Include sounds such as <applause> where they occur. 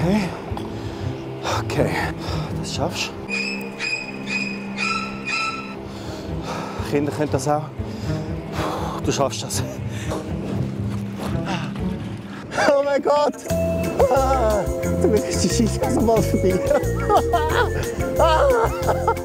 Okay. Okay. Das schaffst du. Kinder können das auch. Du schaffst das. Oh mein Gott! Ah, du bist die Scheiße mal vorbei. <laughs>